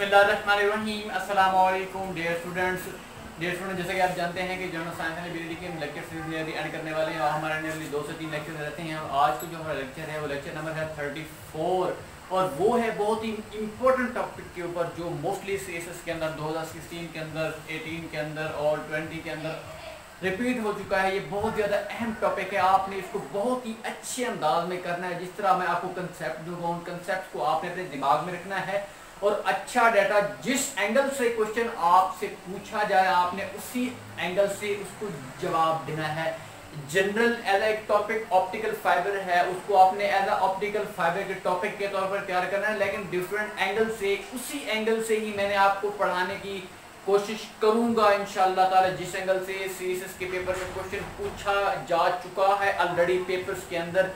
बिस्मिल्लाहिर्रहमानिर्रहीम। अस्सलाम वालेकुम डियर स्टूडेंट्स डियर स्टूडेंट जैसे कि आप जानते हैं कि जनरल साइंस एंड एबिलिटी के लेक्चर सीरीज़ नियरली एंड करने वाले हैं और हमारे नियरली दो से तीन लेक्चर रहते हैं। आज का जो हमारा लेक्चर है, वो लेक्चर नंबर है थर्टी फोर और वो है बहुत ही इंपॉर्टेंट टॉपिक के ऊपर जो मोस्टली सी के अंदर 2016 के अंदर 18 के अंदर और 20 के अंदर रिपीट हो चुका है। ये बहुत ज़्यादा अहम टॉपिक है। आपने इसको बहुत ही अच्छे अंदाज में करना है। जिस तरह मैं आपको कंसेप्ट दूँगा, उन कंसेप्ट को आपने अपने दिमाग में रखना है। और अच्छा डाटा जिस एंगल से क्वेश्चन आपसे पूछा जाए, आपने उसी एंगल से उसको जवाब देना है। जनरल एज एक टॉपिक ऑप्टिकल फाइबर है, उसको आपने एज अ ऑप्टिकल फाइबर के टॉपिक के तौर पर तैयार करना है, लेकिन डिफरेंट एंगल से, उसी एंगल से ही मैंने आपको पढ़ाने की कोशिश करूँगा इंशाल्लाह ताला। जिस एंगल से सीएसएस के पेपर में क्वेश्चन पूछा जा चुका है ऑलरेडी पेपर्स के अंदर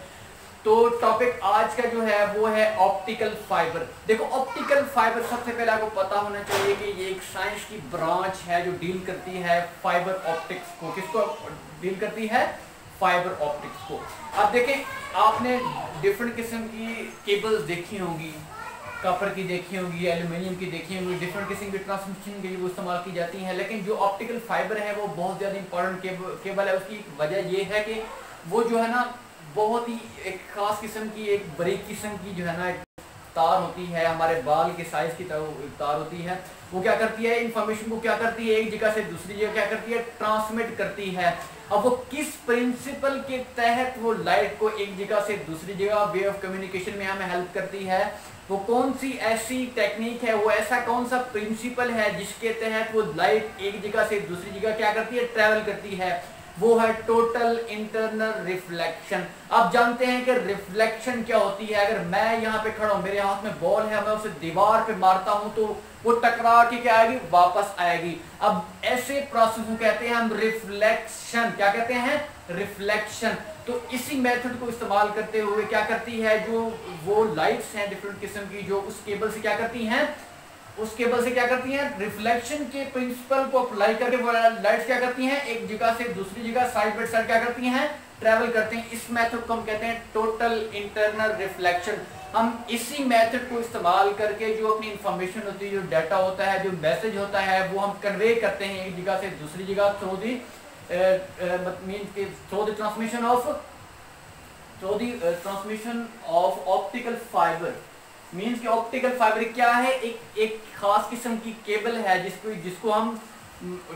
तो टॉपिक आज का जो है, वो है ऑप्टिकल फाइबर देखो ऑप्टिकल फाइबर सबसे पहले आपको पता होना चाहिए कि ये एक साइंस की ब्रांच है जो डील करती है फाइबर ऑप्टिक्स को। किसको डील करती है? फाइबर ऑप्टिक्स को। अब देखें, आपने डिफरेंट किस्म की केबल्स देखी होंगी कॉपर की देखी होंगी एल्यूमिनियम की देखी होंगी डिफरेंट किस्म की ट्रांसमिशन के लिए वो इस्तेमाल की जाती हैं। लेकिन जो ऑप्टिकल फाइबर है, वो बहुत ज़्यादा इंपॉर्टेंट केबल है। उसकी वजह ये है कि वो जो है ना बहुत ही एक खास किस्म की, एक बरीक किस्म की जो है ना तार होती है, हमारे बाल के साइज़ की तार होती है। वो क्या करती है? इंफॉर्मेशन को क्या करती है? एक जगह से दूसरी जगह क्या करती है? ट्रांसमिट करती है। अब वो किस प्रिंसिपल के तहत वो लाइट को एक जगह से दूसरी जगह वे ऑफ़ कम्युनिकेशन में हमें हेल्प करती है? वो कौन सी ऐसी टेक्निक है? वो ऐसा कौन सा प्रिंसिपल है जिसके तहत वो लाइट एक जगह से दूसरी जगह क्या करती है? ट्रेवल करती है। वो है टोटल इंटरनल रिफ्लेक्शन आप जानते हैं कि रिफ्लेक्शन क्या होती है? अगर मैं यहाँ पे खड़ा हूँ, मेरे हाथ में बॉल है, मैं उसे दीवार पे मारता हूँ तो वो टकरा के क्या आएगी? वापस आएगी। अब ऐसे प्रोसेस को कहते हैं हम रिफ्लेक्शन क्या कहते हैं? रिफ्लेक्शन तो इसी मेथड को इस्तेमाल करते हुए क्या करती है? जो वो लाइट्स हैं डिफरेंट किस्म की, जो उस केबल से क्या करती हैं? उस केबल से क्या करती हैं? रिफ्लेक्शन के प्रिंसिपल को अप्लाई करके लाइट्स क्या करती हैं? एक जगह से दूसरी जगह साइड बाई साइड क्या करती हैं? ट्रेवल करते हैं। इस मेथड को हम कहते हैं टोटल इंटरनल रिफ्लेक्शन हम इसी मेथड को इस्तेमाल करके जो अपनी इंफॉर्मेशन होती है, जो डाटा होता है, जो मैसेज होता है, वो हम कन्वे करते हैं एक जगह से दूसरी जगह through the mean through the transmission of through the transmission of optical fibre means कि ऑप्टिकल फाइबर क्या है? एक एक खास किस्म की केबल है जिसको जिसको हम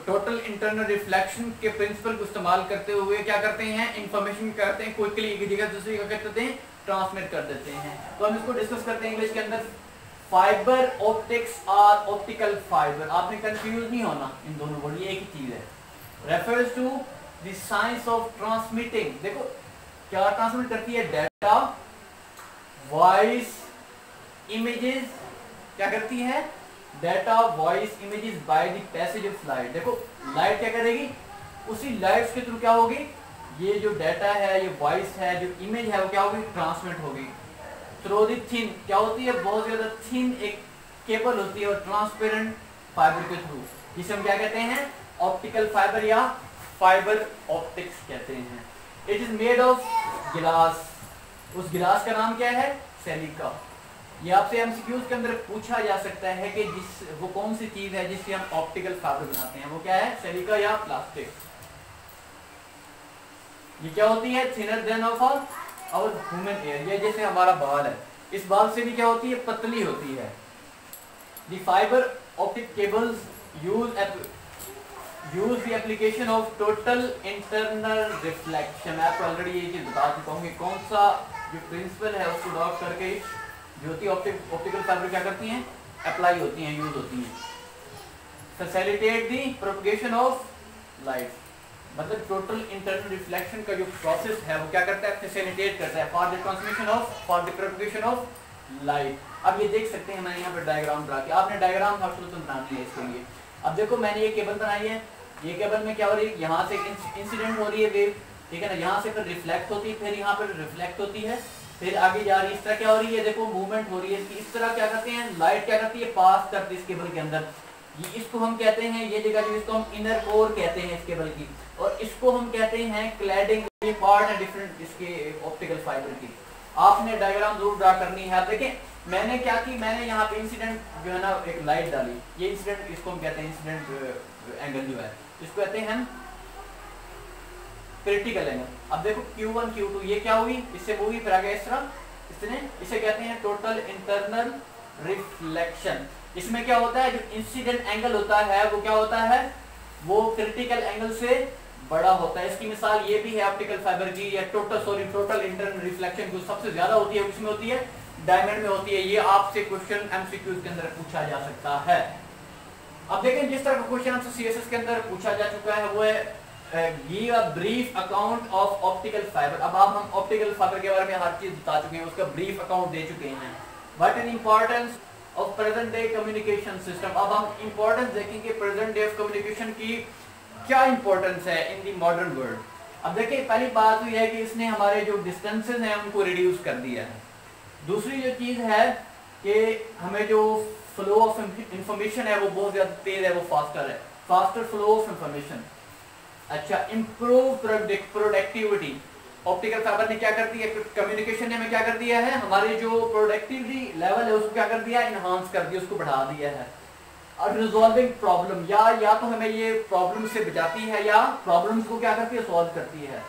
टोटल इंटरनल रिफ्लेक्शन के प्रिंसिपल को इस्तेमाल करते हुए क्या करते हैं? इंफॉर्मेशन करते हैं क्विकली एक जगह दूसरी जगह क्या करते हैं? ट्रांसमिट कर देते हैं। तो हम इसको डिस्कस करते हैं इंग्लिश के अंदर। Fibre optics or optical fibre आपने कंफ्यूज नहीं होना इन दोनों वर्ड ये एक ही चीज़ है। Refers to the science of transmitting देखो, क्या ट्रांसमिट करती है? डाटा वॉइस इमेजेस क्या करती है? Data voice images by the passage of light देखो लाइट क्या करेगी? उसी लाइट्स के थ्रू क्या होगी? ये जो डाटा है, ये वॉइस है, जो इमेज है, वो क्या होगी? ट्रांसमिट होगी. थ्रो दी थिन क्या होती है? बहुत ज़्यादा थिन एक केबल होती है और ट्रांसपेरेंट फाइबर के थ्रू जिसे हम क्या कहते हैं? ऑप्टिकल फाइबर या फाइबर ऑप्टिक्स कहते हैं. इट इज़ मेड ऑफ़ गिलास उस गिलास का नाम क्या है? सेलिका ये आपसे एमसीक्यूज के अंदर पूछा जा सकता है कि जिस, वो कौन सी चीज़ है जिससे हम ऑप्टिकल फाइबर बनाते हैं? वो क्या है? सेलिका या प्लास्टिक ये क्या होती है? थिनर देन ऑफ़ और ह्यूमन एयर ये जैसे हमारा बाल है। इस बाल से भी क्या होती है? पतली होती है। The fibre optic cables use use the application of total internal reflection मैं आपको ऑलरेडी ये चीज़ बता चुका हूँ कि कौन सा जो प्रिंसिपल है, उसको ड्रॉप करके जो होती ऑप्टिक ऑप्टिकल फाइबर क्या करती हैं? अप्लाई होती हैं यूज़ होती हैं। Facilitate the propagation of light मतलब टोटल इंटरनल रिफ्लेक्शन का जो प्रोसेस है, वो क्या करता है? फैसिलिटेट करता है। For the transmission of for the propagation of light अब ये देख सकते हैं, मैंने यहाँ पर डायग्राम बना के आपने डायग्राम हर बना लिया इसके लिए। अब देखो, मैंने ये केबल बनाई है। ये केबल में क्या हो रही है? यहाँ से इंसिडेंट हो रही है वेव ठीक है ना? यहाँ से फिर रिफ्लेक्ट होती है, फिर यहाँ पर रिफ्लेक्ट होती है। फिर आगे जा रही है। इस तरह क्या हो रही है? देखो मूवमेंट हो रही है। इस तरह क्या करते हैं? लाइट क्या करती है? पास करती है इस केबल के अंदर। ये इसको हम कहते हैं, ये जगह जो इसको हम इनर कोर कहते हैं इस केबल की। और इसको हम कहते हैं क्लैडिंग ये पार्ट है डिफरेंट इसके ऑप्टिकल फाइबर की। आपने डायग्राम ज़रूर ड्रा करनी है। आप देखें, मैंने क्या की? मैंने यहाँ पे इंसिडेंट जो है ना, एक लाइट डाली। ये इंसिडेंट इसको हम कहते हैं इंसिडेंट एंगल जो है। इसको कहते हैं क्रिटिकल एंगल अब देखो Q1 Q2 ये क्या हुई? इससे मूवी फिर आ गया इस तरह। इसने, इसे कहते हैं टोटल इंटरनल रिफ्लेक्शन इसमें क्या होता है? जो इंसिडेंट एंगल होता है, वो क्या होता है? वो क्रिटिकल एंगल से बड़ा होता है। इसकी मिसाल ये भी है ऑप्टिकल फाइबर की, या total sorry total internal reflection जो सबसे ज़्यादा होती है उसमें होती है? डायमंड में होती है। ये आपसे क्वेश्चन एमसीक्यू के अंदर पूछा जा सकता है। अब देखें, जिस तरह का क्वेश्चन हमसे सीएसएस के अंदर पूछा जा चुका है, वो है give a brief account of optical fibre अब आप हम ऑप्टिकल फाइबर के बारे में हर चीज़ बता चुके हैं, उसका ब्रीफ अकाउंट दे चुके हैं। But in importance of present day communication system अब हम इंपॉर्टेंस देखेंगे प्रेजेंट डे ऑफ़ कम्युनिकेशन की क्या इंपॉर्टेंस है इन दी मॉडर्न वर्ल्ड अब देखिए, पहली बात तो यह है कि इसने हमारे जो डिस्टेंसेज हैं, उनको रिड्यूस कर दिया है। दूसरी जो चीज़ है कि हमें जो फ्लो ऑफ़ इंफॉर्मेशन है, वो बहुत ज़्यादा तेज है, वो फास्टर है। फास्टर फ्लो ऑफ़ इंफॉर्मेशन अच्छा इम्प्रूव प्रोडक्टिविटी ऑप्टिकल फाइबर ने क्या कर दिया? कम्युनिकेशन ने हमें क्या कर दिया है? हमारे जो प्रोडक्टिविटी लेवल है, उसको क्या कर दिया? इनहांस कर दिया, उसको बढ़ा दिया है। और रिजॉल्विंग प्रॉब्लम या या तो हमें ये प्रॉब्लम से बचाती है, या प्रॉब्लम्स को क्या करती है? सॉल्व करती है।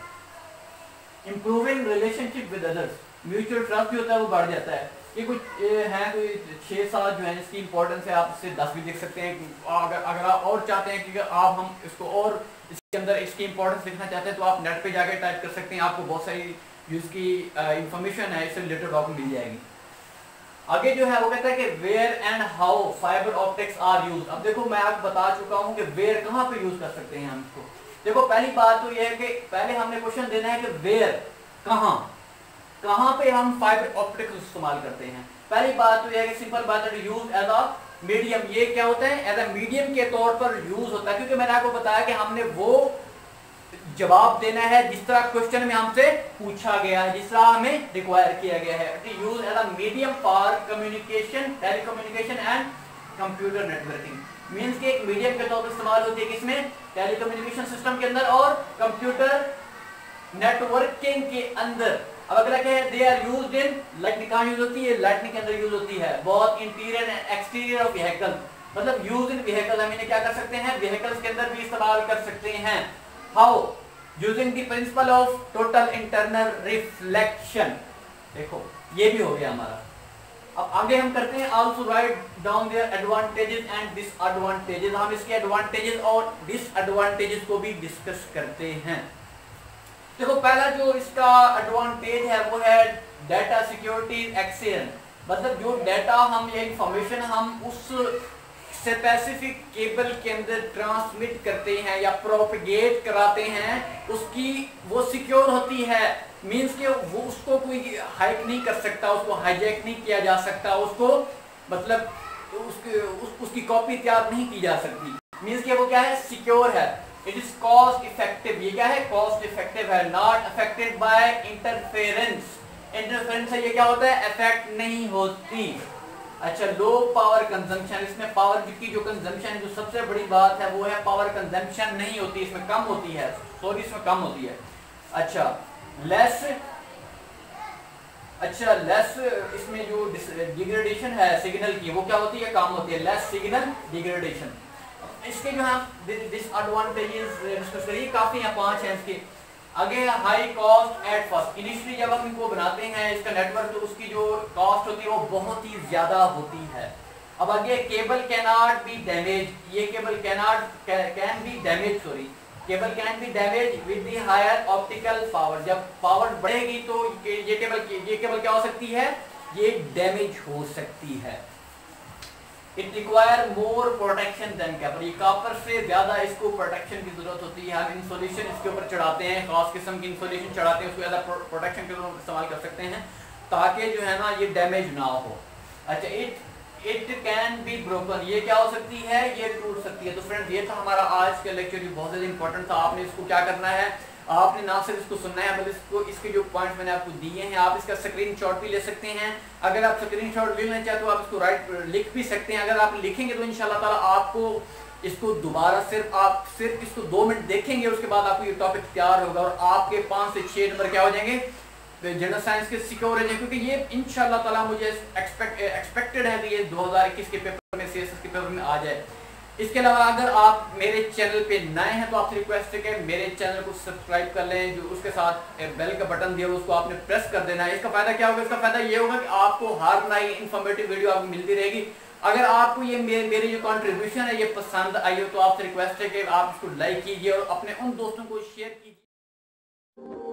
Improving relationship with others mutual trust जो होता है, वो बढ़ जाता है। ये कुछ है, कोई छह सात जो है इसकी इंपॉर्टेंस है, आप इससे दस भी देख सकते हैं। अगर अगर आप और चाहते हैं कि आप हम इसको और इसके अंदर इसकी इंपॉर्टेंस लिखना चाहते हैं तो आप नेट पे जाके टाइप कर सकते हैं। आपको बहुत सारी इसकी इंफॉर्मेशन है, इससे रिलेटेड आपको मिल जाएगी। आगे जो है, वो कहता है कि where and how fibre optics are use अब देखो, मैं आपको बता चुका हूँ कि वेयर कहाँ पे यूज़ कर सकते हैं हम इसको। देखो, पहली बात तो ये है कि पहले हमने क्वेश्चन देना है कि वेयर कहाँ कहाँ पे हम फाइबर ऑप्टिक्स इस्तेमाल करते हैं। पहली बात तो यह है कि सिंपल बात है यूज़ एज अ मीडियम ये क्या होता है? एज ए मीडियम के तौर पर यूज़ होता है। क्योंकि मैंने आपको बताया कि हमने वो जवाब देना है जिस तरह क्वेश्चन में हमसे पूछा गया है, जिस तरह हमें रिक्वायर किया गया है। Use as a medium for communication telecommunication and computer networking means के एक मीडियम के तौर पर इस्तेमाल होती है किसमें? टेलीकम्युनिकेशन सिस्टम के अंदर और कंप्यूटर नेटवर्किंग के अंदर। अब अगला क्या है they are used in lightning कहाँ यूज़ होती है? लाइटनिंग के अंदर यूज़ होती है। बहुत interior and exterior of vehicle मतलब यूज़ इन व्हीकल हम इन्हें क्या कर सकते हैं? व्हीकल्स के अंदर भी इस्तेमाल कर सकते हैं। How using the principle of total internal reflection देखो, ये भी हो गया हमारा। अब आगे हम करते हैं also write down their advantages and disadvantages हम इसके एडवांटेजेस और डिसएडवांटेजेस को भी डिस्कस करते हैं। देखो पहला जो इसका एडवांटेज है वो है डाटा सिक्योरिटी एक्सेल मतलब जो डाटा हम ये इंफॉर्मेशन हम उस स्पेसिफिक केबल के अंदर ट्रांसमिट करते हैं या प्रोपगेट कराते हैं उसकी वो सिक्योर होती है. मींस के वो उसको कोई हाइक नहीं कर सकता उसको हाईजैक नहीं किया जा सकता उसको मतलब उसके उस, उसकी कॉपी तैयार नहीं की जा सकती. मींस के वो क्या है? सिक्योर है. इट इज़ कॉस्ट इफ़ेक्टिव ये क्या है? कॉस्ट इफ़ेक्टिव है not affected by interference interference से ये क्या होता है? इफ़ेक्ट नहीं होती। अच्छा लो पावर कंजम्पशन इसमें पावर की जो कंजम्पशन जो सबसे बड़ी बात है, वो है पावर कंजम्पशन नहीं होती, इसमें कम होती है। सॉरी इसमें कम होती है। अच्छा लेस अच्छा लेस इसमें जो डिग्रेडेशन है सिग्नल की, वो क्या होती है? कम होती है। लेस सिग्नल डिग्रेडेशन इसके जो है डिसएडवांटेजेस करिए, काफ़ी है पाँच हैं इसके। आगे high cost at first initially जब हम इनको बनाते हैं, इसका नेटवर्क तो उसकी जो कॉस्ट होती है, वो बहुत ही ज़्यादा होती है। अब आगे केबल कैनॉट बी डैमेज ये cable cannot can be damage sorry cable can be damage with the higher optical power जब पावर बढ़ेगी तो ये केबल ये केबल क्या हो सकती है? ये डैमेज हो सकती है। It require more protection than copper ये कॉपर से ज़्यादा इसको प्रोटेक्शन की ज़रूरत होती है। हम इंसोलेशन इसके ऊपर चढ़ाते हैं, खास किस्म की इंसोलेशन चढ़ाते हैं, उसको ज़्यादा प्रोटेक्शन के लिए इस्तेमाल कर सकते हैं, ताकि जो है ना ये डैमेज ना हो। अच्छा it it can be broken ये क्या हो सकती है? ये टूट सकती है। तो फ्रेंड्स ये था हमारा आज का लेक्चर जो बहुत ज़्यादा इंपॉर्टेंट था। आपने इसको क्या करना है? आपने ना सिर्फ़ इसको सुनना है, बल्कि इसको, इसके जो पॉइंट्स मैंने आपको दिए हैं, आप इसका स्क्रीनशॉट भी ले सकते हैं। अगर आप स्क्रीनशॉट लेना चाहते हो आप इसको राइट लिख भी सकते हैं। अगर आप लिखेंगे तो इंशाल्लाह ताला आपको इसको दोबारा सिर्फ़, आप सिर्फ़ इसको दो मिनट देखेंगे, उसके बाद आपको ये टॉपिक तैयार होगा और आपके पाँच से छह नंबर क्या हो जाएँगे? जनरल साइंस के सिक्योर है क्योंकि ये इन ताला मुझे एक्सपेक्टेड है कि ये 2021 के पेपर में सी के पेपर में आ जाए। इसके अलावा अगर आप मेरे चैनल पे नए हैं तो आपसे रिक्वेस्ट है कि मेरे चैनल को सब्सक्राइब कर लें, जो उसके साथ बेल का बटन दिया उसको आपने प्रेस कर देना है। इसका फ़ायदा क्या होगा? इसका फ़ायदा ये होगा कि आपको हर नई इन्फॉर्मेटिव वीडियो आपको मिलती रहेगी। अगर आपको ये मेरे, मेरी जो कॉन्ट्रीब्यूशन है, ये पसंद आई हो तो आपसे रिक्वेस्ट है कि आप इसको लाइक कीजिए और अपने उन दोस्तों को शेयर कीजिए।